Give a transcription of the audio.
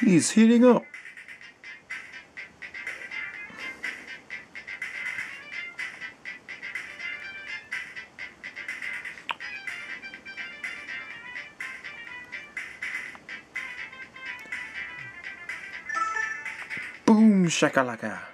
He's heating up. Boom shakalaka.